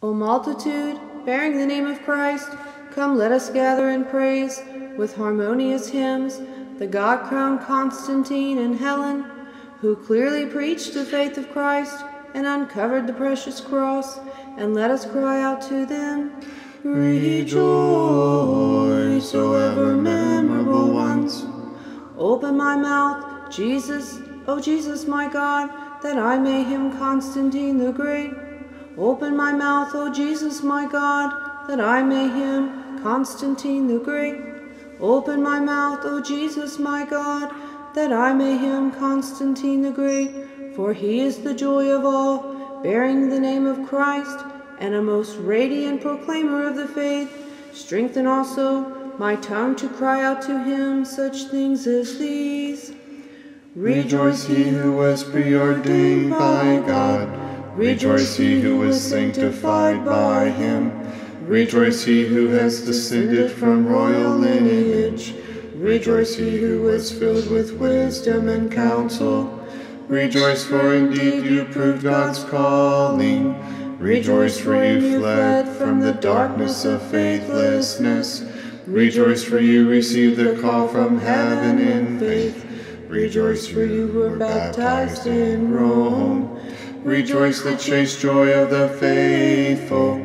O multitude, bearing the name of Christ, come let us gather in praise with harmonious hymns the God crowned Constantine and Helen, who clearly preached the faith of Christ and uncovered the precious cross, and let us cry out to them. Rejoice, O ever memorable ones. Open my mouth, Jesus, O Jesus my God, that I may hymn Constantine the Great. Open my mouth, O Jesus my God, that I may hymn Constantine the Great. Open my mouth, O Jesus my God, that I may hymn Constantine the Great, for he is the joy of all, bearing the name of Christ, and a most radiant proclaimer of the faith. Strengthen also my tongue to cry out to him such things as these. Rejoice he who was preordained by God. Rejoice he who was sanctified by him. Rejoice he who has descended from royal lineage. Rejoice he who was filled with wisdom and counsel. Rejoice for indeed you proved God's calling. Rejoice for you fled from the darkness of faithlessness. Rejoice for you received the call from heaven in faith. Rejoice for you were baptized in Rome. Rejoice the chaste joy of the faithful.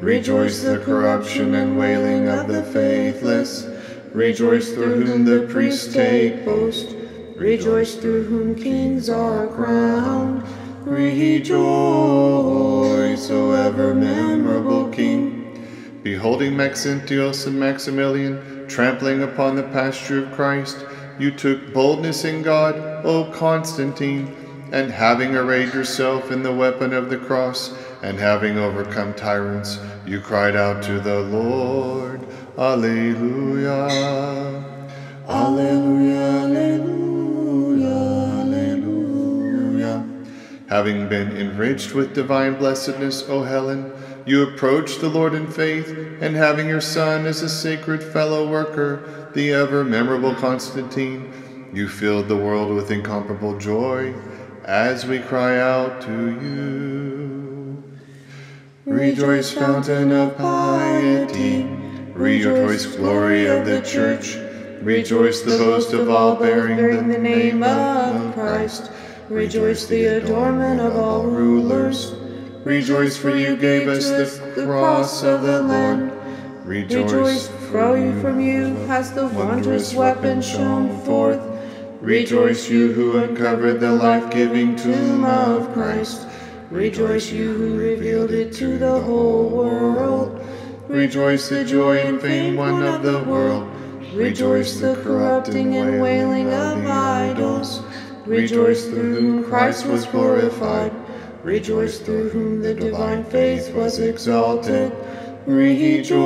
Rejoice the corruption and wailing of the faithless. Rejoice through whom the priests take boast. Rejoice through whom kings are crowned. Rejoice, O ever memorable King. Beholding Maxentius and Maximilian trampling upon the pasture of Christ, you took boldness in God, O Constantine, and having arrayed yourself in the weapon of the cross, and having overcome tyrants, you cried out to the Lord, Alleluia. Alleluia, Alleluia, Alleluia. Having been enriched with divine blessedness, O Helen, you approached the Lord in faith, and having your Son as a sacred fellow worker, the ever memorable Constantine, you filled the world with incomparable joy as we cry out to you. Rejoice, fountain of piety. Rejoice, glory of the church. Rejoice, the boast of all bearing the name of Christ. Rejoice, the adornment of all rulers. Rejoice, for you gave us the cross of the Lord. Rejoice, for you from you has the wondrous weapon shone forth. Rejoice, you who uncovered the life-giving tomb of Christ. Rejoice, you who revealed it to the whole world. Rejoice, the joy and fame one of the world. Rejoice, the corrupting and wailing of idols. Rejoice, through whom Christ was glorified. Rejoice, through whom the divine faith was exalted. Rejoice,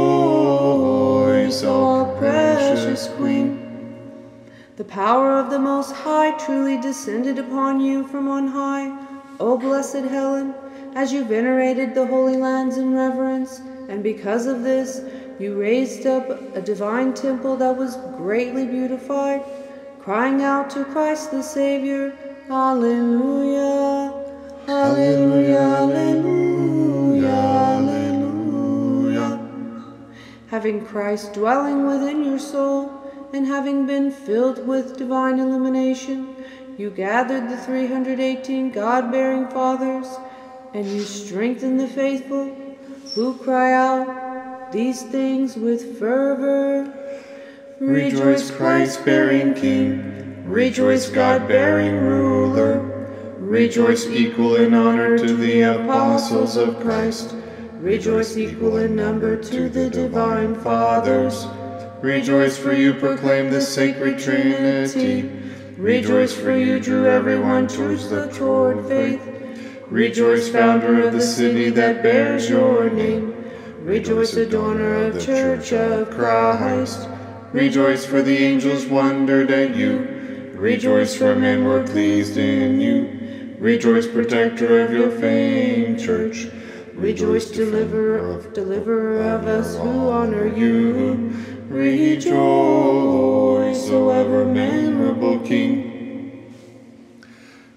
all precious Queen. The power of the Most High truly descended upon you from on high, O blessed Helen, as you venerated the Holy Lands in reverence, and because of this, you raised up a divine temple that was greatly beautified, crying out to Christ the Savior, Alleluia, Alleluia, Alleluia, Alleluia. Having Christ dwelling within your soul, and having been filled with divine illumination, you gathered the 318 God bearing fathers, and you strengthened the faithful who cry out these things with fervor. Rejoice, Christ bearing King. Rejoice, God bearing ruler. Rejoice, equal in honor to the apostles of Christ. Rejoice, equal in number to the divine fathers. Rejoice, for you proclaim the sacred Trinity. Rejoice, for you drew everyone towards the toward faith. Rejoice, founder of the city that bears your name. Rejoice, adorner of the church of Christ. Rejoice, for the angels wondered at you. Rejoice, for men were pleased in you. Rejoice, protector of your famed church. Rejoice, deliverer of, deliverer of us who honor you. Rejoice, O ever memorable King.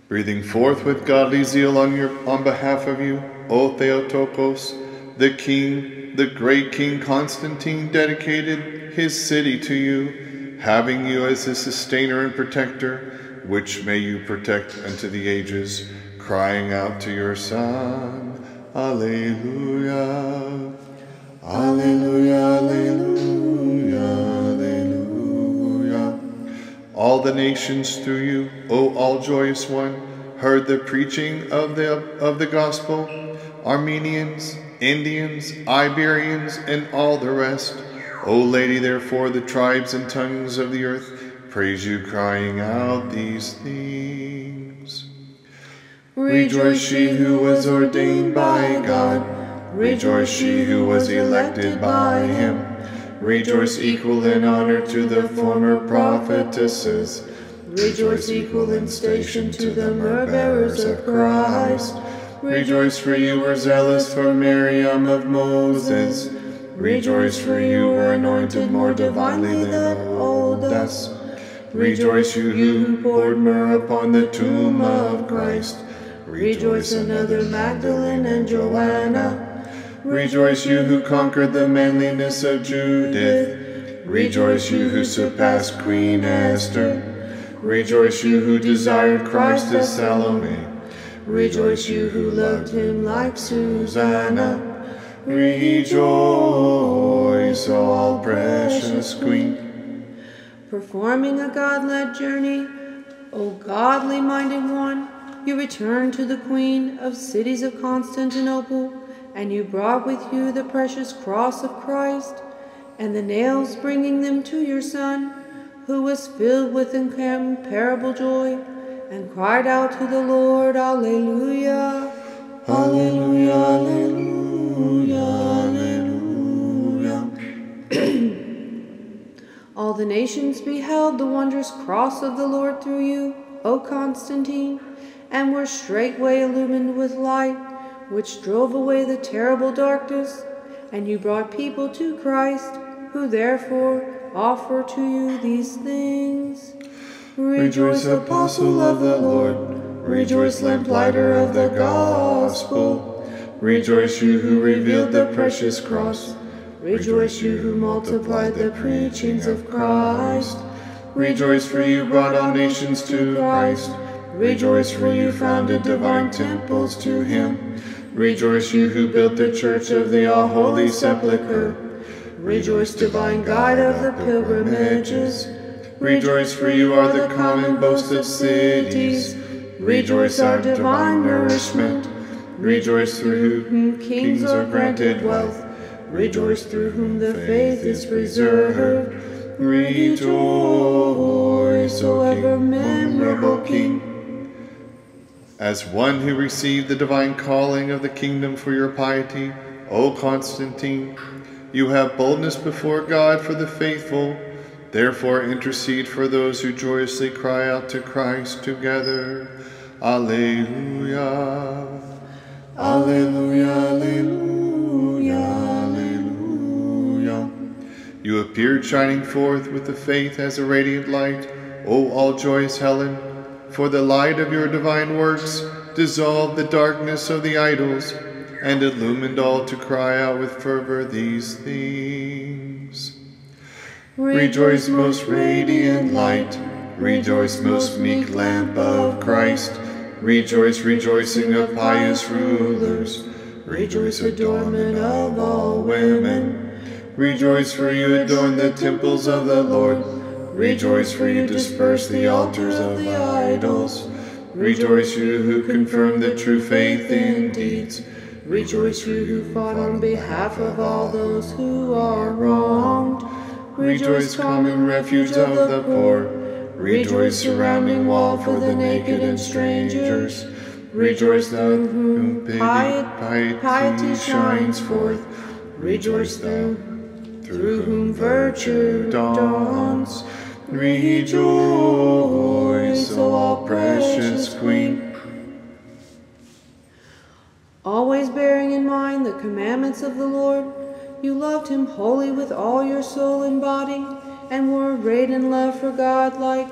Breathing forth with godly zeal on, your, on behalf of you, O Theotokos, The king, the great King Constantine, dedicated his city to you, having you as his sustainer and protector, which may you protect unto the ages, crying out to your Son. Alleluia. Alleluia, alleluia, All the nations through you, O all joyous one, heard the preaching of the, of the gospel, Armenians, Indians, Iberians, and all the rest. O Lady, therefore, the tribes and tongues of the earth praise you, crying out these things. Rejoice, she who was ordained by God. Rejoice, she who was elected by him. Rejoice, equal in honor to the former prophetesses. Rejoice, equal in station to the bearers of Christ. Rejoice, for you were zealous for Miriam of Moses. Rejoice, for you were anointed more divinely than all oldest. Rejoice, you who poured myrrh upon the tomb of Christ. Rejoice, another Magdalene and Joanna. Rejoice, you who conquered the manliness of Judith. Rejoice, you who surpassed Queen Esther. Rejoice, you who desired Christ as Salome. Rejoice, you who loved him like Susanna. Rejoice, all precious Queen. Performing a God led journey, O godly minded one, you return to the Queen of cities of Constantinople, and you brought with you the precious cross of Christ, and the nails bringing them to your Son, who was filled with incomparable joy and cried out to the Lord, Alleluia. Alleluia, Alleluia, Alleluia. All the nations beheld the wondrous cross of the Lord through you, O Constantine, and were straightway illumined with light, which drove away the terrible darkness, and you brought people to Christ, who therefore offer to you these things. Rejoice, apostle of the Lord. Rejoice, lamplighter of the gospel. Rejoice, you who revealed the precious cross. Rejoice, you who multiplied the preachings of Christ. Rejoice, for you brought all nations to Christ. Rejoice, for you founded divine temples to him. Rejoice, you who built the church of the all holy sepulchre. Rejoice, divine guide of the pilgrimages. Rejoice, for you are the common boast of cities. Rejoice, our divine nourishment. Rejoice, through whom kings are granted wealth. Rejoice, through whom the faith is preserved. Rejoice, O ever memorable King. As one who received the divine calling of the kingdom for your piety, O Constantine, you have boldness before God for the faithful. Therefore intercede for those who joyously cry out to Christ together. Alleluia. Alleluia, alleluia, alleluia. You appeared shining forth with the faith as a radiant light, O all joyous Helen, for the light of your divine works dissolved the darkness of the idols and illumined all to cry out with fervor these things. Rejoice, most radiant light. Rejoice, most meek lamp of Christ. Rejoice, rejoicing of pious rulers. Rejoice, adornment of all women. Rejoice, for you adorn the temples of the Lord. Rejoice, for you disperse the altars of the idols. Rejoice, you who confirm the true faith in deeds. Rejoice, you who fought on behalf of all those who are wronged. Rejoice, common refuge of the poor. Rejoice, surrounding wall for the naked and strangers. Rejoice, thou whom piety, piety shines forth. Rejoice, thou through whom virtue dawns. Rejoice, O all precious Queen. Always bearing in mind the commandments of the Lord, you loved him wholly with all your soul and body, and were arrayed in love for God like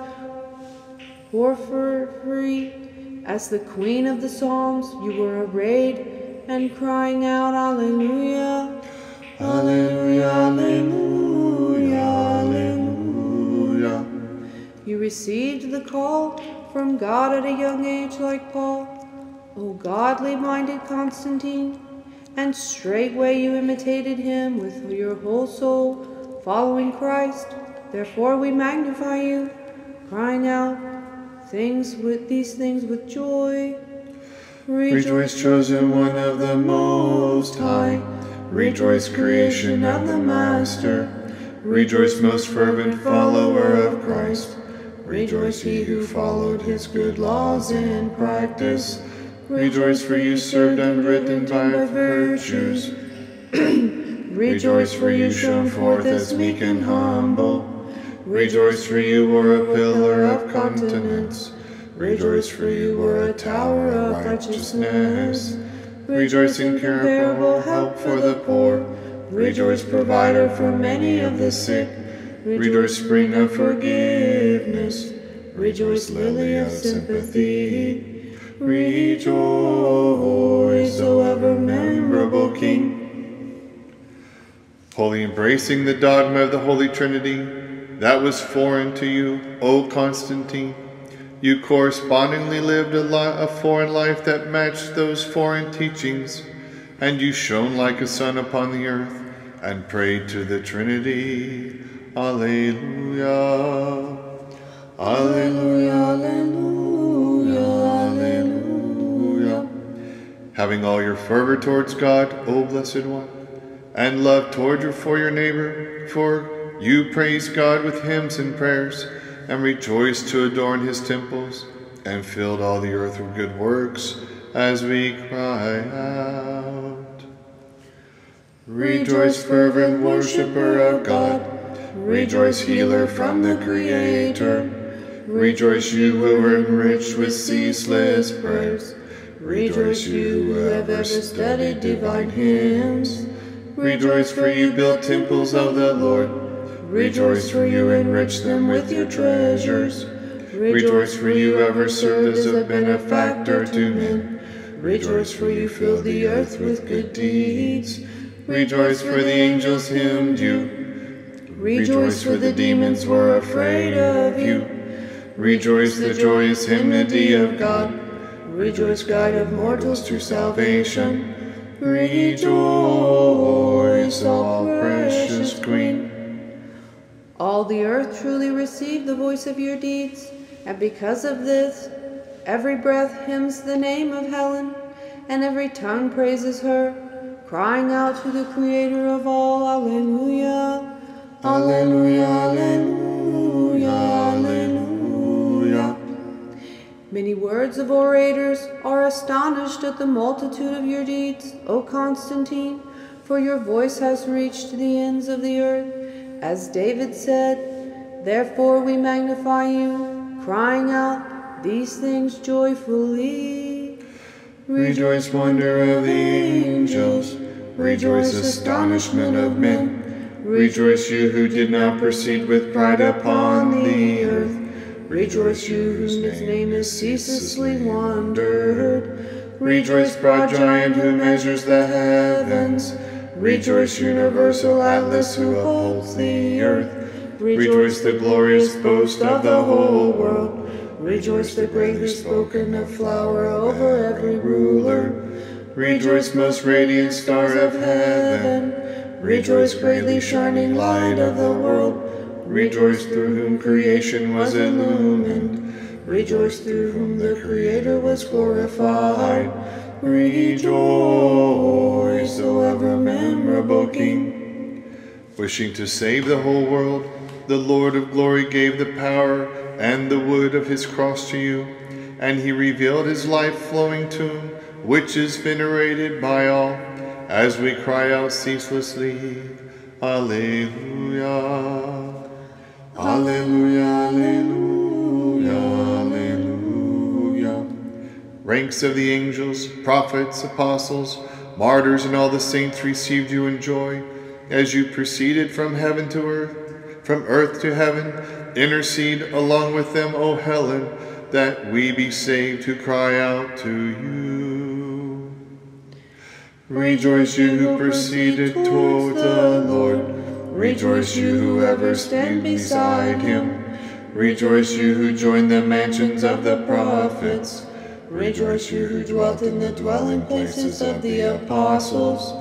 Porphyry. As the queen of the Psalms, you were arrayed and crying out, Alleluia. Alleluia, from God at a young age like Paul, O godly minded Constantine, and straightway you imitated him with your whole soul, following Christ. Therefore we magnify you, crying out things with these things with joy. Rejoice, chosen one of the Most High. Rejoice, creation of the Master. Rejoice, most fervent follower of Christ. Rejoice, ye who followed his good laws in practice. Rejoice, for you served and unwritten by virtues. Rejoice, for you shone forth as meek and humble. Rejoice, for you were a pillar of continence. Rejoice, for you were a tower of righteousness. Rejoice, incomparable help for the poor. Rejoice, provider for many of the sick. Rejoice, spring of forgiveness. Rejoice, lily of sympathy. Rejoice, O ever memorable King. Wholly embracing the dogma of the Holy Trinity, that was foreign to you, O Constantine. You correspondingly lived a, li- a foreign life that matched those foreign teachings, and you shone like a sun upon the earth and prayed to the Trinity. Alleluia. Alleluia, alleluia, alleluia. Having all your fervor towards God, O Blessed One, and love toward your for your neighbor, for you praise God with hymns and prayers, and rejoice to adorn his temples, and filled all the earth with good works, as we cry out. Rejoice, fervent worshipper of God. Rejoice, healer from the Creator. Rejoice, you who are enriched with ceaseless prayers. Rejoice, you who have ever studied divine hymns. Rejoice, for you built temples of the Lord. Rejoice, for you enriched them with your treasures. Rejoice, for you ever served as a benefactor to men. Rejoice, for you filled the earth with good deeds. Rejoice, for the angels hymned you. Rejoice, for the demons were afraid of you. Rejoice, the joyous hymnody of God. Rejoice, guide of mortals to salvation. Rejoice, all precious Queen. All the earth truly received the voice of your deeds, and because of this, every breath hymns the name of Helen, and every tongue praises her, crying out to the Creator of all, Alleluia. Alleluia, alleluia, alleluia. Many words of orators are astonished at the multitude of your deeds, O Constantine, for your voice has reached the ends of the earth. As David said, Therefore we magnify you, crying out these things joyfully. Rejoice, wonder of the angels. Rejoice, astonishment of men. Rejoice, you who did not proceed with pride upon the earth. Rejoice, you whose name is ceaselessly wondered. Rejoice, broad giant who measures the heavens. Rejoice, universal Atlas who upholds the earth. Rejoice, the glorious boast of the whole world. Rejoice, the greatly spoken of flower over every ruler. Rejoice, most radiant star of heaven. Rejoice, greatly shining light of the world. Rejoice, through whom creation was illumined. Rejoice, through whom the Creator was glorified. Rejoice, O ever memorable King. Wishing to save the whole world, the Lord of glory gave the power and the wood of his cross to you, and he revealed his life flowing tomb, which is venerated by all, as we cry out ceaselessly, Alleluia. Alleluia, Alleluia, Alleluia. Ranks of the angels, prophets, apostles, martyrs, and all the saints received you in joy as you proceeded from heaven to earth, from earth to heaven. Intercede along with them, O Helen, that we be saved who cry out to you. Rejoice, you who proceeded toward the Lord. Rejoice, you who ever stand beside him. Rejoice, you who join the mansions of the prophets. Rejoice, you who dwelt in the dwelling places of the apostles.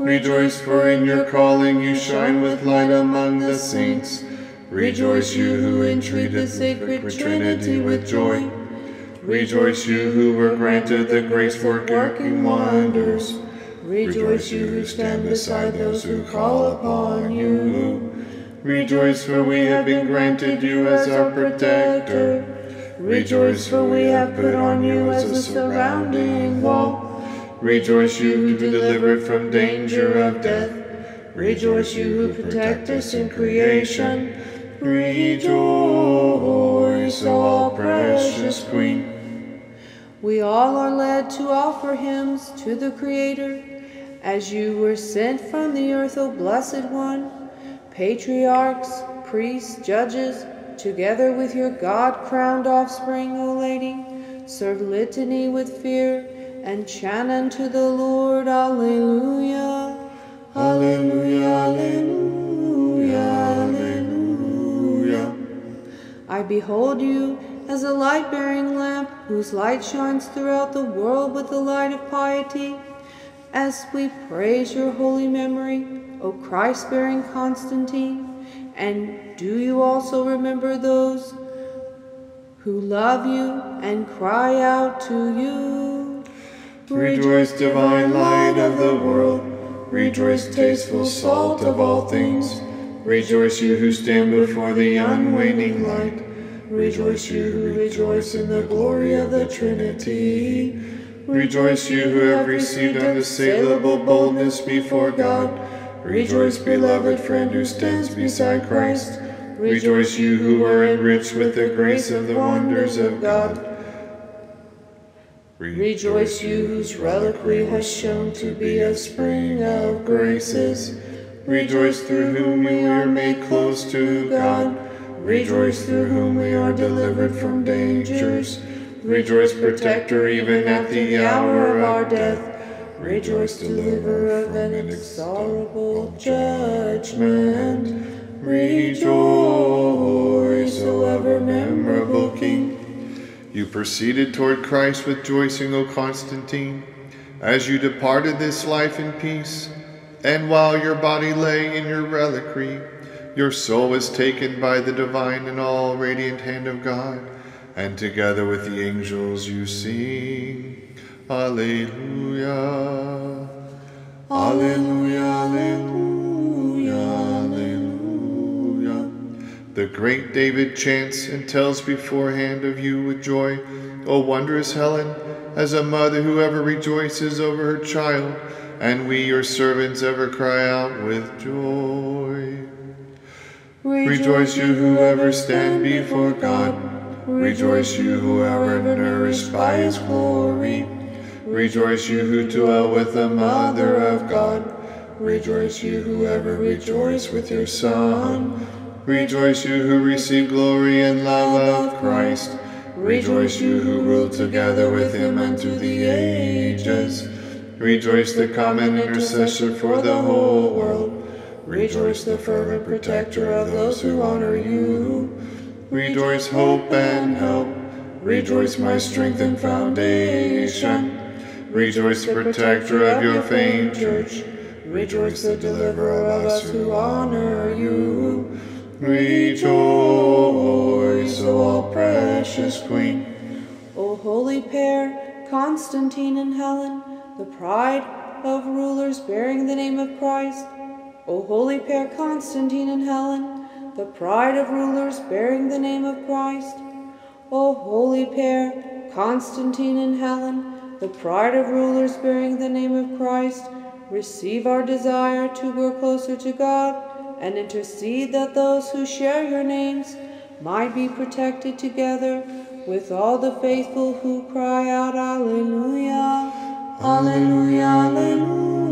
Rejoice, for in your calling you shine with light among the saints. Rejoice, you who entreat the sacred Trinity with joy. Rejoice, you who were granted the grace for working wonders. Rejoice, you who stand beside those who call upon you. Rejoice, for we have been granted you as our protector. Rejoice, for we have put on you as a surrounding wall. Rejoice, you who deliver from danger of death. Rejoice, you who protect us in creation. Rejoice, all precious Queen. We all are led to offer hymns to the Creator as you were sent from the earth, O Blessed One, patriarchs, priests, judges, together with your God crowned offspring, O Lady, serve litany with fear and chant unto the Lord, Alleluia. Alleluia, Alleluia, Alleluia. I behold you as a light bearing lamp whose light shines throughout the world with the light of piety as we praise your holy memory, O Christ bearing Constantine, and do you also remember those who love you and cry out to you? Rejoice, divine light of the world. Rejoice, tasteful salt of all things. Rejoice, you who stand before the unwaning light. Rejoice, you who rejoice in the glory of the Trinity. Rejoice, you who have received unassailable boldness before God. Rejoice, beloved friend who stands beside Christ. Rejoice, you who are enriched with the grace of the wonders of God. Rejoice, you whose reliquary has shown to be a spring of graces. Rejoice, through whom we are made close to God. Rejoice, through whom we are delivered from dangers. Rejoice, protector, even at the hour of our death. Rejoice, deliverer from inexorable judgment. Rejoice, O ever memorable King. You proceeded toward Christ with rejoicing, O Constantine, as you departed this life in peace. And while your body lay in your reliquary, your soul was taken by the divine and all radiant hand of God and together with the angels you sing, Alleluia, Alleluia, Alleluia, Alleluia. The great David chants and tells beforehand of you with joy, O wondrous Helen, as a mother who ever rejoices over her child, and we, your servants, ever cry out with joy. We rejoice, you who ever stand before God. Rejoice, you who are nourished by his glory. Rejoice, you who dwell with the Mother of God. Rejoice, you who ever rejoice with your Son. Rejoice, you who receive glory and love of Christ. Rejoice, you who rule together with him unto the ages. Rejoice, the common intercessor for the whole world. Rejoice, the fervent protector of those who honor you. Rejoice, hope and help. Rejoice, my strength and foundation. Rejoice, protector of your famed church. Rejoice, the deliverer of us who honor you. Rejoice, O all precious Queen. O holy pair, Constantine and Helen, the pride of rulers bearing the name of Christ. O holy pair, Constantine and Helen, the pride of rulers bearing the name of Christ. O holy pair, Constantine and Helen, the pride of rulers bearing the name of Christ, receive our desire to grow closer to God and intercede that those who share your names might be protected together with all the faithful who cry out, Alleluia, Alleluia, Alleluia,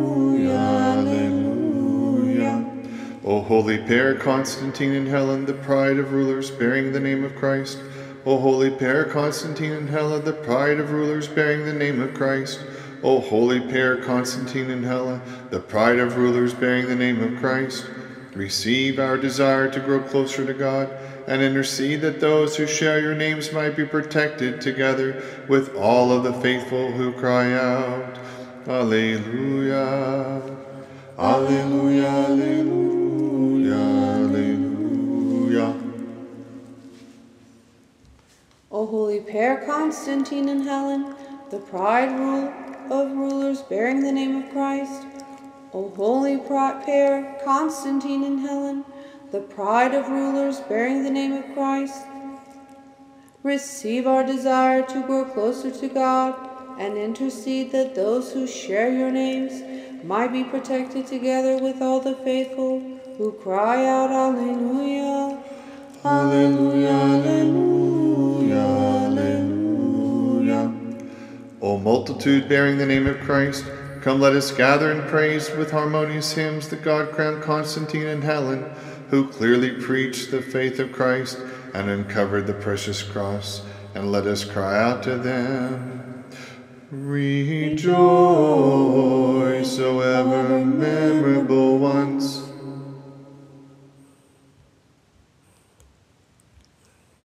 O holy pair, Constantine and Helen, the pride of rulers bearing the name of Christ. O holy pair, Constantine and Helen, the pride of rulers bearing the name of Christ. O holy pair Constantine and Helen, the pride of rulers bearing the name of Christ, receive our desire to grow closer to God and intercede that those who share your names might be protected together with all of the faithful who cry out, Alleluia, Alleluia, Alleluia, Holy pair Constantine and Helen, the pride rule of rulers bearing the name of Christ, O holy pair Constantine and Helen, the pride of rulers bearing the name of Christ, receive our desire to grow closer to God and intercede that those who share your names might be protected together with all the faithful who cry out, Alleluia. Alleluia, Alleluia, multitude bearing the name of Christ, come let us gather and praise with harmonious hymns the God crowned Constantine and Helen, who clearly preached the faith of Christ and uncovered the precious cross, and let us cry out to them. Rejoice, O ever memorable one